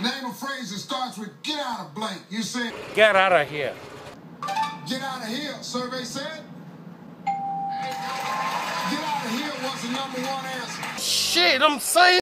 Name a phrase that starts with get out of blank. You said Get out of here. get out of here. Survey said. Get out of here was the number one answer. Shit, I'm saying.